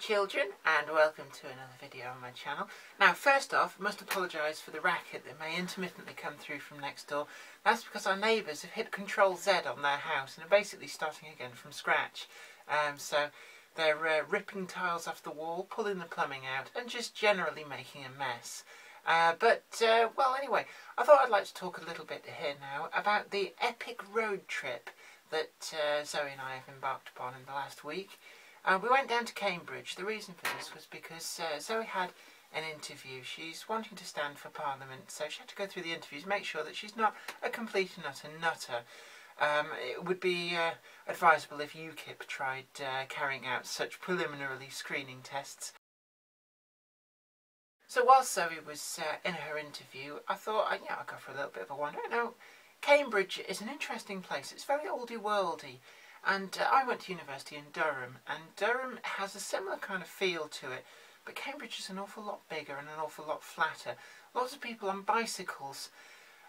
children and welcome to another video on my channel. Now first off, I must apologise for the racket that may intermittently come through from next door. That's because our neighbours have hit Control Z on their house and are basically starting again from scratch. Um, so they're uh, ripping tiles off the wall, pulling the plumbing out and just generally making a mess. Uh, but, uh, well anyway, I thought I'd like to talk a little bit here now about the epic road trip that uh, Zoe and I have embarked upon in the last week. Uh, we went down to Cambridge. The reason for this was because uh, Zoe had an interview. She's wanting to stand for Parliament, so she had to go through the interviews, make sure that she's not a complete and utter nutter. Um, it would be uh, advisable if UKIP tried uh, carrying out such preliminary screening tests. So whilst Zoe was uh, in her interview, I thought, uh, yeah, I'll go for a little bit of a wander. Now, Cambridge is an interesting place. It's very oldie-worldy. And uh, I went to university in Durham, and Durham has a similar kind of feel to it, but Cambridge is an awful lot bigger and an awful lot flatter. Lots of people on bicycles,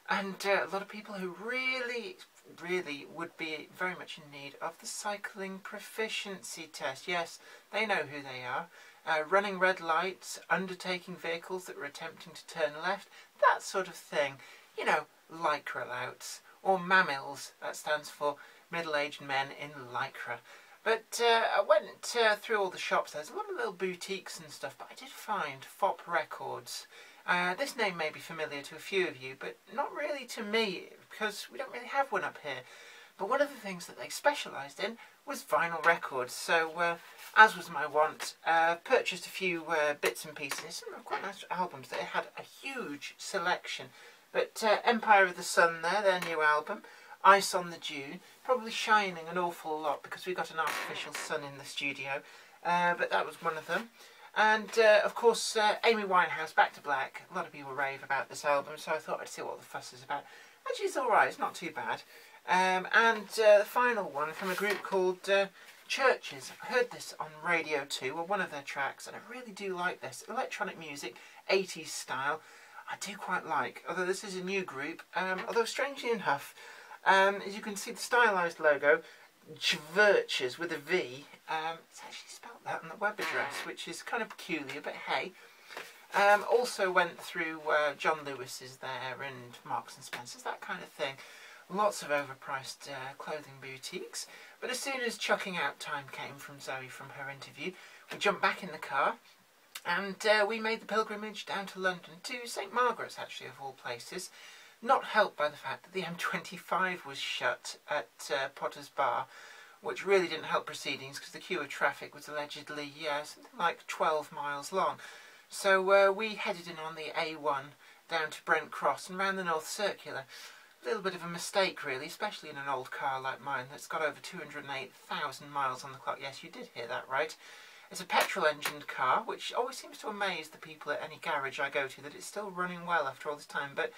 and uh, a lot of people who really, really would be very much in need of the cycling proficiency test. Yes, they know who they are. Uh, running red lights, undertaking vehicles that were attempting to turn left, that sort of thing. You know, lycra louts, or MAMILs, that stands for middle-aged men in lycra. But uh, I went uh, through all the shops. There's a lot of little boutiques and stuff, but I did find Fopp Records. Uh, this name may be familiar to a few of you, but not really to me, because we don't really have one up here. But one of the things that they specialised in was vinyl records. So, uh, as was my want, uh, purchased a few uh, bits and pieces. Some quite nice albums. They had a huge selection. But Empire of the Sun there, their new album. Ice on the Dune, probably shining an awful lot because we got an artificial sun in the studio, uh, but that was one of them. And uh, of course, uh, Amy Winehouse, Back to Black. A lot of people rave about this album, so I thought I'd see what the fuss is about. Actually, it's alright, it's not too bad. Um, and uh, the final one from a group called uh, CHVRCHES. I heard this on Radio 2, or one of their tracks, and I really do like this. Electronic music, 80s style, I do quite like. Although this is a new group, um, although strangely enough, um, as you can see, the stylised logo, CHVRCHES with a V, um, it's actually spelled that on the web address, which is kind of peculiar, but hey. Um, also went through uh, John Lewis's there and Marks and Spencer's, that kind of thing. Lots of overpriced uh, clothing boutiques. But as soon as chucking out time came from Zoe from her interview, we jumped back in the car and uh, we made the pilgrimage down to London to St Margaret's, actually, of all places not helped by the fact that the M25 was shut at uh, Potter's Bar, which really didn't help proceedings because the queue of traffic was allegedly uh, something like 12 miles long. So uh, we headed in on the A1 down to Brent Cross and round the North Circular. A little bit of a mistake really, especially in an old car like mine that's got over 208,000 miles on the clock. Yes, you did hear that right. It's a petrol-engined car, which always seems to amaze the people at any garage I go to that it's still running well after all this time, but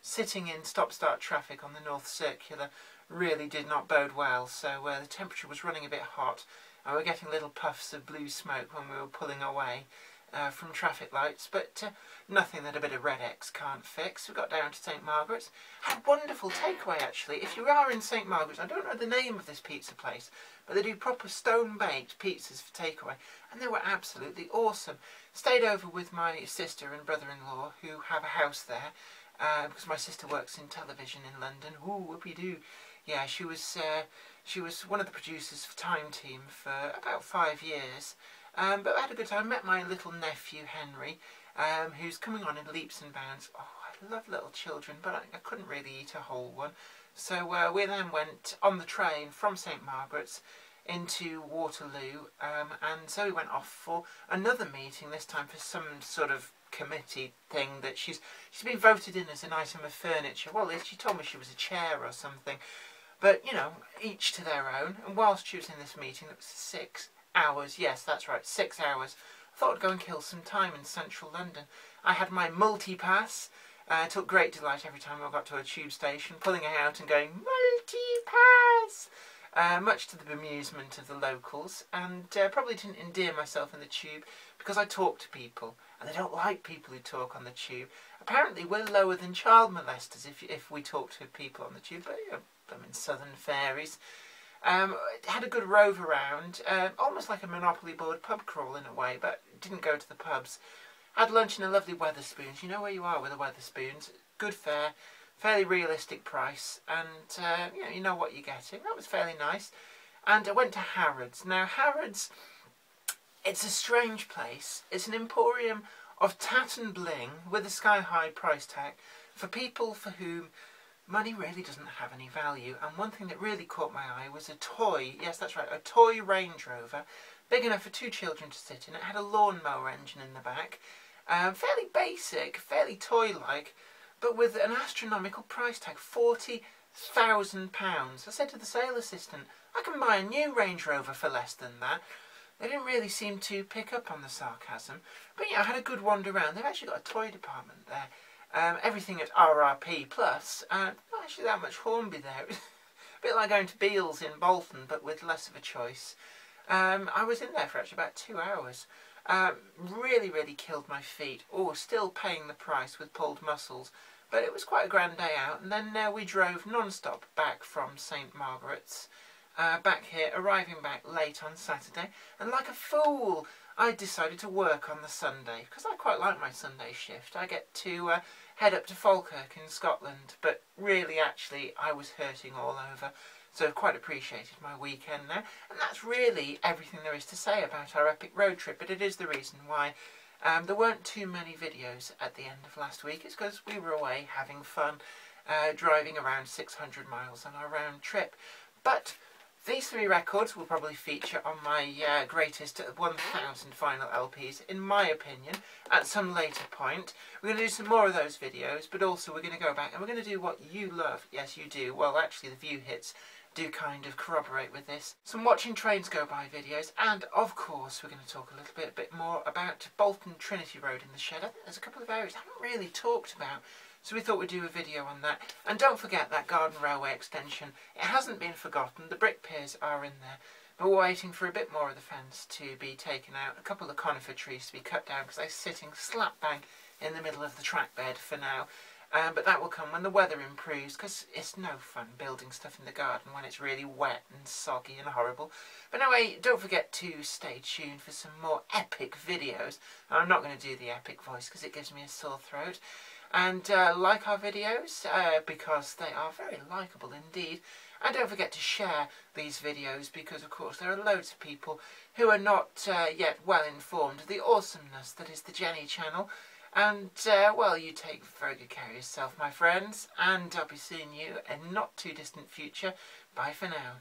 sitting in stop-start traffic on the North Circular really did not bode well. So uh, the temperature was running a bit hot and we were getting little puffs of blue smoke when we were pulling away uh, from traffic lights, but uh, nothing that a bit of Redex can't fix. We got down to St Margaret's. Had wonderful takeaway actually. If you are in St Margaret's, I don't know the name of this pizza place, but they do proper stone-baked pizzas for takeaway, and they were absolutely awesome. Stayed over with my sister and brother-in-law who have a house there, uh, because my sister works in television in London. Ooh, whoopie doo. Yeah, she was uh, she was one of the producers for Time Team for about five years. Um, but I had a good time. I met my little nephew Henry, um, who's coming on in leaps and bounds. Oh, I love little children, but I, I couldn't really eat a whole one. So uh, we then went on the train from St Margaret's into Waterloo, um, and so we went off for another meeting. This time for some sort of committee thing that she's she's been voted in as an item of furniture. Well, she told me she was a chair or something. But, you know, each to their own. And whilst she was in this meeting, it was six hours. Yes, that's right, six hours. I thought I'd go and kill some time in central London. I had my multi-pass. Uh, I took great delight every time I got to a tube station, pulling it out and going, multi-pass! Uh, much to the bemusement of the locals, and uh, probably didn't endear myself in the tube because I talk to people, and they don't like people who talk on the tube. Apparently, we're lower than child molesters if if we talk to people on the tube, but you know, I'm in southern fairies. Um, had a good rove around, uh, almost like a Monopoly board pub crawl in a way, but didn't go to the pubs. Had lunch in a lovely Wetherspoons. You know where you are with a Wetherspoons. Good fare, fairly realistic price, and uh, you, know, you know what you're getting. That was fairly nice. And I went to Harrods. Now, Harrods, it's a strange place. It's an emporium of tat and bling with a sky-high price tag for people for whom money really doesn't have any value. And one thing that really caught my eye was a toy, yes that's right, a toy Range Rover, big enough for two children to sit in. It had a lawnmower engine in the back, um, fairly basic, fairly toy-like, but with an astronomical price tag, £40,000. I said to the sale assistant, I can buy a new Range Rover for less than that. They didn't really seem to pick up on the sarcasm. But yeah, I had a good wander around. They've actually got a toy department there. Um, everything at RRP plus. Uh, not actually that much Hornby there. a bit like going to Beals in Bolton, but with less of a choice. Um, I was in there for actually about two hours. Um, really, really killed my feet. Oh, still paying the price with pulled muscles. But it was quite a grand day out. And then uh, we drove non-stop back from St Margaret's uh, back here, arriving back late on Saturday, and like a fool, I decided to work on the Sunday, because I quite like my Sunday shift. I get to uh, head up to Falkirk in Scotland, but really, actually, I was hurting all over, so I've quite appreciated my weekend there. and that's really everything there is to say about our epic road trip, but it is the reason why um, there weren't too many videos at the end of last week. It's because we were away having fun, uh, driving around 600 miles on our round trip. But these three records will probably feature on my uh, greatest 1000 final LPs, in my opinion, at some later point. We're going to do some more of those videos, but also we're going to go back and we're going to do what you love. Yes, you do. Well, actually, the view hits do kind of corroborate with this. Some watching trains go by videos, and of course, we're going to talk a little bit, bit more about Bolton Trinity Road in the shed. I think there's a couple of areas I haven't really talked about so we thought we'd do a video on that. And don't forget that Garden Railway extension. It hasn't been forgotten. The brick piers are in there. But we're waiting for a bit more of the fence to be taken out. A couple of conifer trees to be cut down because they're sitting slap bang in the middle of the track bed for now. Um, but that will come when the weather improves because it's no fun building stuff in the garden when it's really wet and soggy and horrible. But anyway, don't forget to stay tuned for some more epic videos. I'm not going to do the epic voice because it gives me a sore throat and uh, like our videos uh, because they are very likeable indeed and don't forget to share these videos because of course there are loads of people who are not uh, yet well informed of the awesomeness that is the Jenny channel and uh, well you take very good care of yourself my friends and I'll be seeing you in not too distant future. Bye for now